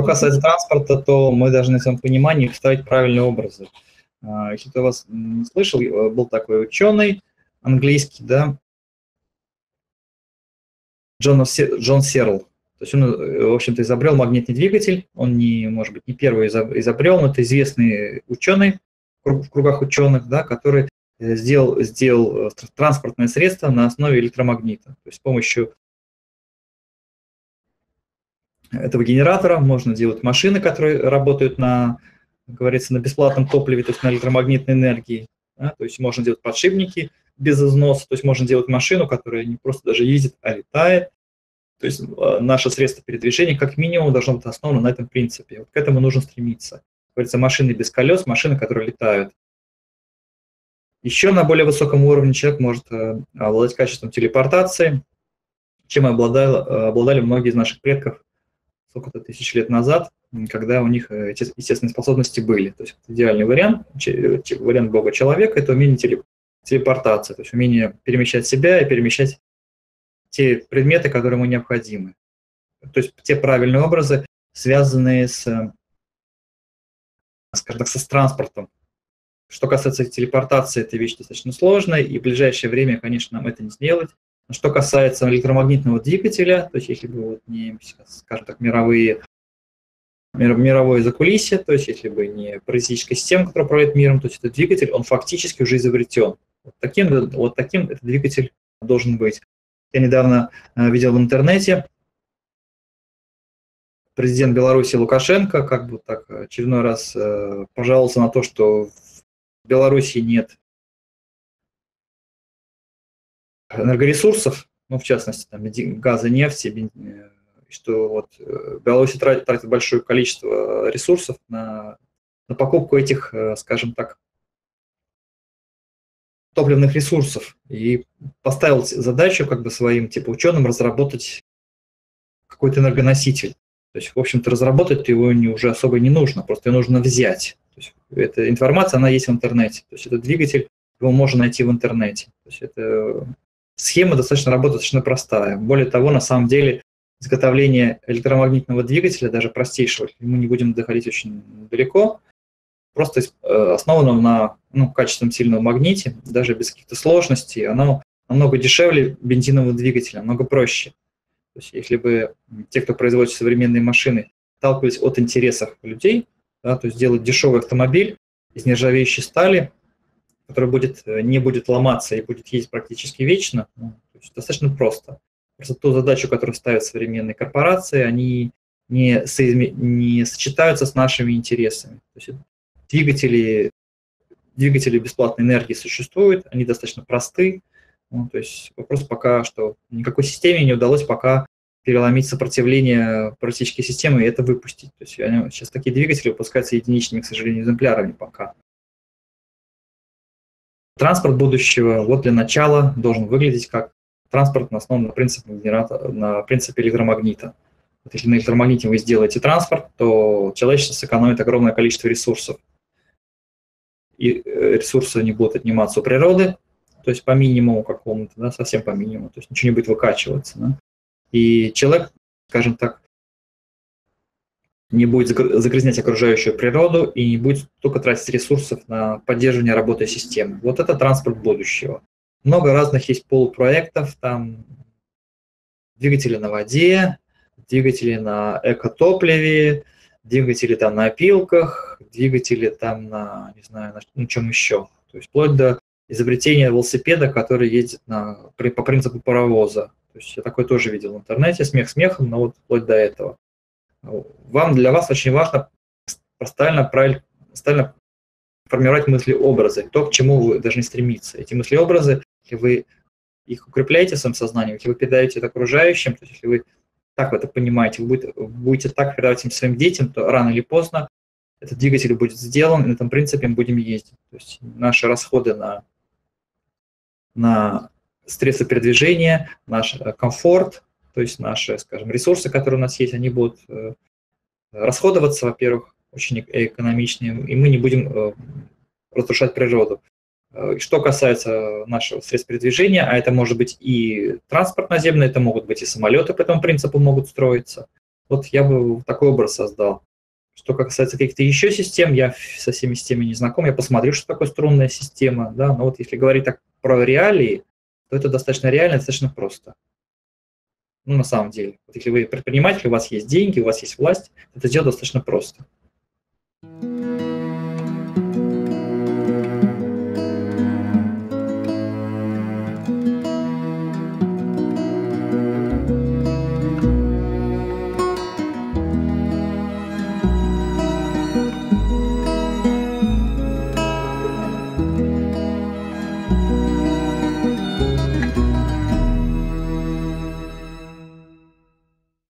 Что касается транспорта, то мы должны в своем понимании вставить правильные образы. А, если кто вас не слышал, э, был такой ученый английский, да, Джон, Джон Серл. То есть он, э, в общем-то, изобрел магнитный двигатель. Он не, может быть, не первый изобрел, но это известный ученый в кругах ученых, да, который э, сделал, сделал транспортное средство на основе электромагнита. То есть с помощью этого генератора можно делать машины, которые работают на, как говорится, на бесплатном топливе, то есть на электромагнитной энергии. Да? То есть можно делать подшипники без износа, то есть можно делать машину, которая не просто даже ездит, а летает. То есть а, наше средство передвижения как минимум должно быть основано на этом принципе. Вот к этому нужно стремиться. Как говорится, машины без колес, машины, которые летают. Еще на более высоком уровне человек может э, обладать качеством телепортации, чем обладали, обладали многие из наших предков сколько-то тысяч лет назад, когда у них э, естественные способности были. То есть идеальный вариант, вариант Бога человека – это умение телепортации, то есть умение перемещать себя и перемещать те предметы, которые ему необходимы. То есть те правильные образы, связанные с, скажем так, с транспортом. Что касается телепортации, это вещь достаточно сложная, и в ближайшее время, конечно, нам это не сделать. Что касается электромагнитного двигателя, то есть если бы вот не, скажем так, мировые мировое закулисье, то есть если бы не паразитическая система, которая управляет миром, то есть этот двигатель, он фактически уже изобретен. Вот таким, вот таким этот двигатель должен быть. Я недавно э, видел в интернете, президент Беларуси Лукашенко как бы так очередной раз э, пожаловался на то, что в Беларуси нет энергоресурсов, ну, в частности, там, газа, нефти, э, что вот э, Беларусь тратит, тратит большое количество ресурсов на, на покупку этих, э, скажем так, топливных ресурсов и поставил задачу как бы своим типа ученым разработать какой-то энергоноситель. То есть, в общем-то, разработать его не, уже особо не нужно, просто ее нужно взять. То есть, эта информация, она есть в интернете. То есть, этот двигатель, его можно найти в интернете. То есть, это схема достаточно работает достаточно простая. Более того, на самом деле, изготовление электромагнитного двигателя, даже простейшего, мы не будем доходить очень далеко, просто э, основано на ну, качественном сильном магните, даже без каких-то сложностей, оно намного дешевле бензинового двигателя, намного проще. То есть если бы те, кто производит современные машины, сталкивались от интересов людей, да, то есть сделать дешевый автомобиль из нержавеющей стали, который будет, э, не будет ломаться и будет ездить практически вечно, ну, то есть достаточно просто. Просто ту задачу, которую ставят современные корпорации, они не, соизме, не сочетаются с нашими интересами. То есть двигатели, двигатели бесплатной энергии существуют, они достаточно просты. Ну, то есть вопрос пока, что никакой системе не удалось пока переломить сопротивление политической системы и это выпустить. То есть они, сейчас такие двигатели выпускаются единичными, к сожалению, экземплярами пока. Транспорт будущего вот для начала должен выглядеть как транспорт на основном на принципе, на принципе электромагнита. Вот если на электромагните вы сделаете транспорт, то человечество сэкономит огромное количество ресурсов. И э, ресурсы не будут отниматься у природы, то есть по минимуму какому-то, да, совсем по минимуму, то есть ничего не будет выкачиваться. Да. И человек, скажем так, не будет загрязнять окружающую природу и не будет только тратить ресурсов на поддерживание работы системы. Вот это транспорт будущего. Много разных есть полупроектов, там двигатели на воде, двигатели на экотопливе, двигатели там на опилках, двигатели там на, не знаю, на, на чем еще. То есть вплоть до изобретения велосипеда, который ездит на, по принципу паровоза. То есть я такой тоже видел в интернете, смех смехом, но вот вплоть до этого вам, для вас очень важно правильно, правильно формировать мысли-образы, то, к чему вы должны стремиться. Эти мысли-образы, если вы их укрепляете в своем сознании, если вы передаете это окружающим, то есть если вы так это понимаете, вы будете, будете так передавать им своим детям, то рано или поздно этот двигатель будет сделан, и на этом принципе мы будем ездить. То есть наши расходы на, на средства передвижения, наш э, комфорт, то есть наши, скажем, ресурсы, которые у нас есть, они будут э, расходоваться, во-первых, очень экономичнее, и мы не будем э, разрушать природу. Э, что касается нашего средств передвижения, а это может быть и транспорт наземный, это могут быть и самолеты по этому принципу могут строиться. Вот я бы такой образ создал. Что касается каких-то еще систем, я со всеми системами не знаком, я посмотрю, что такое струнная система, да, но вот если говорить так про реалии, то это достаточно реально, достаточно просто. Ну, на самом деле. Вот если вы предприниматель, у вас есть деньги, у вас есть власть, это сделать достаточно просто. thank